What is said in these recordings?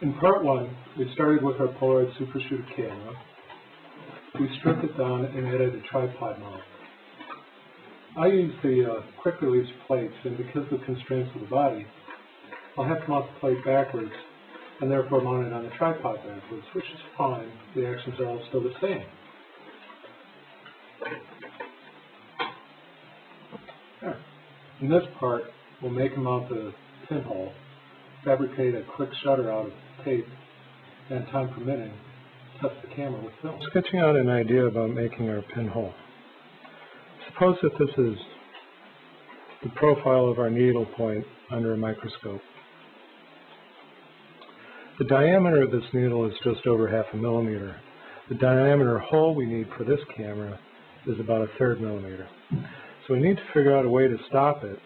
In part one, we started with our Polaroid Super Shooter camera. We stripped it down and added a tripod mount. I use the uh, quick release plates, and because of the constraints of the body, I'll have to mount the plate backwards and therefore mount it on the tripod backwards, which is fine. The actions are all still the same. In this part, we'll make and mount the pinhole, fabricate a quick shutter out of tape, and time permitting, test the camera with film. Sketching out an idea about making our pinhole. Suppose that this is the profile of our needle point under a microscope. The diameter of this needle is just over half a millimeter. The diameter hole we need for this camera is about a third millimeter. So we need to figure out a way to stop it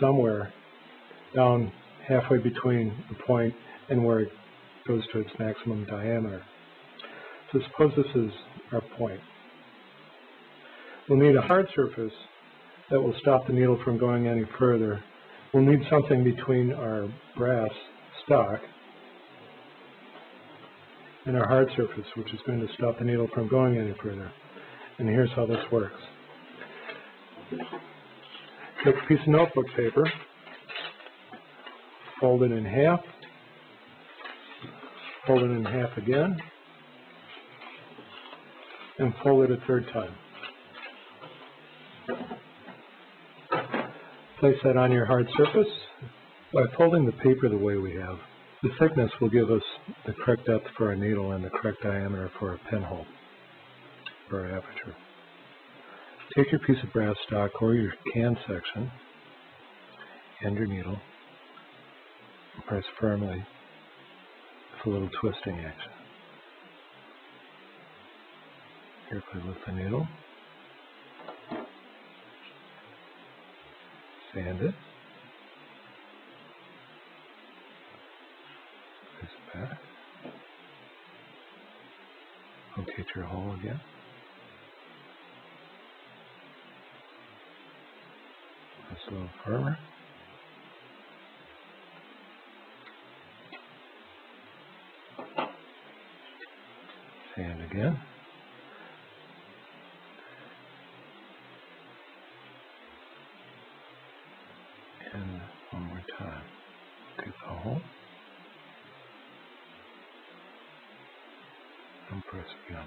somewhere down halfway between the point and where it goes to its maximum diameter. So suppose this is our point. We'll need a hard surface that will stop the needle from going any further. We'll need something between our brass stock and our hard surface, which is going to stop the needle from going any further. And here's how this works. Take a piece of notebook paper, fold it in half, fold it in half again, and fold it a third time. Place that on your hard surface. By folding the paper the way we have, the thickness will give us the correct depth for our needle and the correct diameter for our pinhole, for our aperture. Take your piece of brass stock or your can section and your needle press firmly a little twisting action. Carefully lift the needle. Sand it. Place it back. Locate your hole again. Press a little firmer. Sand again. And one more time. Take the hole. And press again.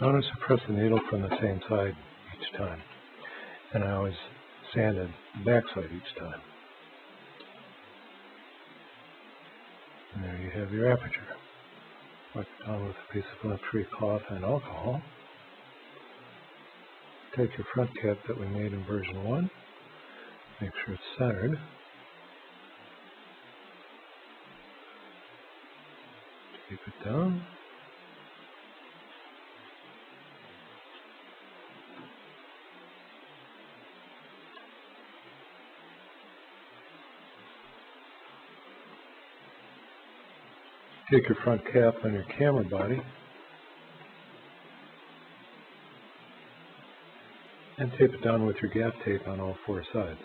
Notice I press the needle from the same side each time. And I always sanded the back side each time. And there you have your aperture. Wipe it down with a piece of lint-free cloth and alcohol. Take your front cap that we made in version 1. Make sure it's centered. Tape it down. Take your front cap on your camera body and tape it down with your gaff tape on all four sides.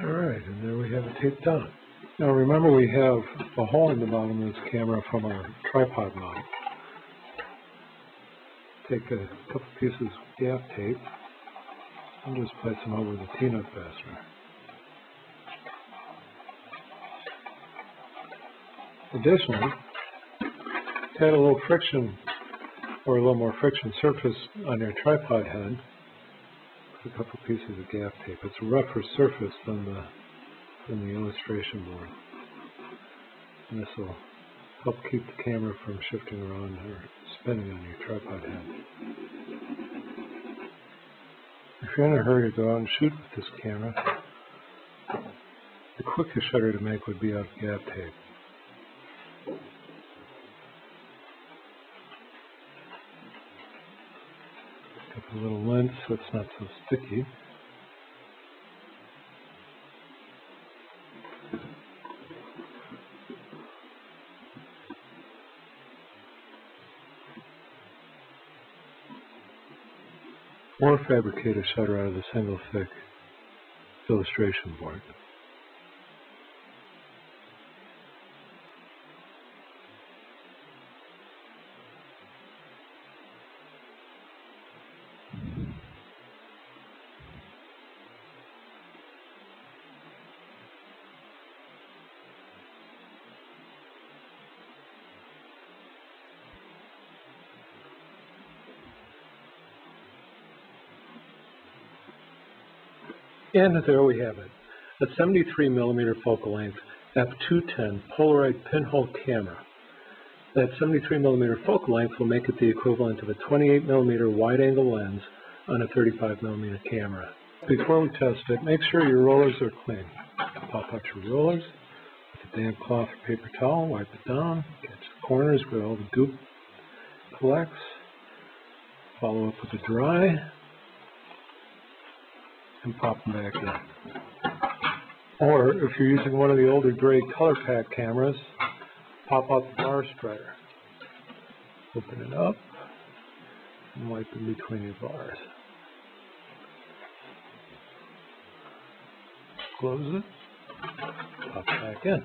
All right, and there we have it taped down. Now remember we have a hole in the bottom of this camera from our tripod mount. Take a couple pieces of gaff tape and just place them over the T-nut fastener. Additionally, add a little friction or a little more friction surface on your tripod head, put a couple pieces of gaff tape. It's a rougher surface than the than the illustration board. And this will help keep the camera from shifting around or spinning on your tripod head. If you're in a hurry to go out and shoot with this camera, the quickest shutter to make would be out of gaff tape. A little lint so it's not so sticky. Or fabricate a shutter out of the single thick illustration board. And there we have it, a 73 millimeter focal length f210 Polaroid pinhole camera. That 73 millimeter focal length will make it the equivalent of a 28 millimeter wide angle lens on a 35 millimeter camera. Before we test it, make sure your rollers are clean. Pop out your rollers a damp cloth or paper towel, wipe it down, catch the corners where all the goop collects, follow up with a dry, and pop them back in. Or if you're using one of the older gray color pack cameras, pop out the bar spreader. Open it up and wipe in between your bars. Close it, pop it back in.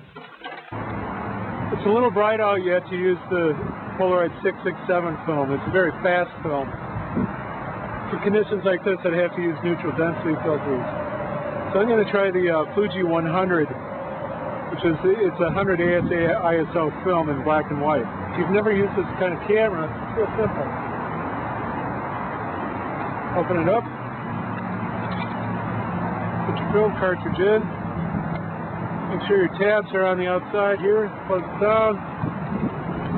It's a little bright out yet to use the Polaroid 667 film. It's a very fast film for conditions like this, I'd have to use neutral density filters. So I'm going to try the uh, Fuji 100, which is it's a 100 ASA ISO film in black and white. If you've never used this kind of camera, it's real simple. Open it up. Put your film cartridge in. Make sure your tabs are on the outside here. Close it down.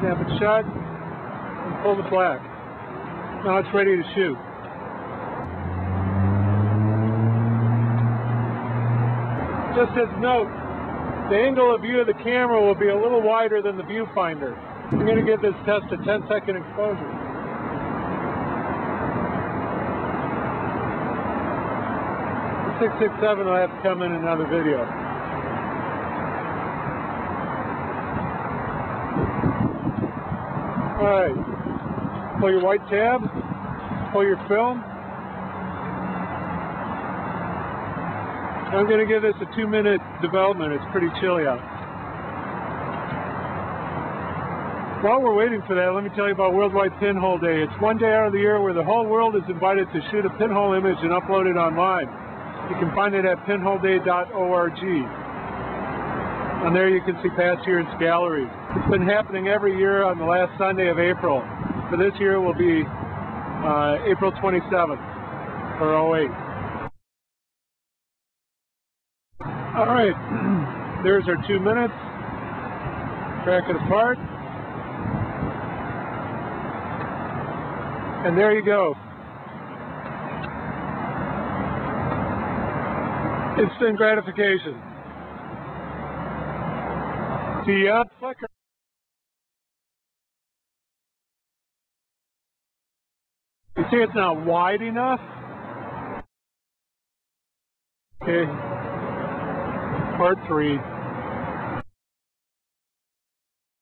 Snap it shut. And pull the black. Now it's ready to shoot. Just as note, the angle of view of the camera will be a little wider than the viewfinder. I'm going to give this test a 10 second exposure. The 667 will have to come in another video. Alright, pull your white tab, pull your film, I'm going to give this a two minute development. It's pretty chilly out. While we're waiting for that, let me tell you about Worldwide Pinhole Day. It's one day out of the year where the whole world is invited to shoot a pinhole image and upload it online. You can find it at pinholeday.org. And there you can see past year's galleries. It's been happening every year on the last Sunday of April. For this year, it will be uh, April 27th or 08. All right, there's our two minutes. Crack it apart. And there you go. Instant gratification. See ya. Uh, flicker. You see it's not wide enough? Okay part three.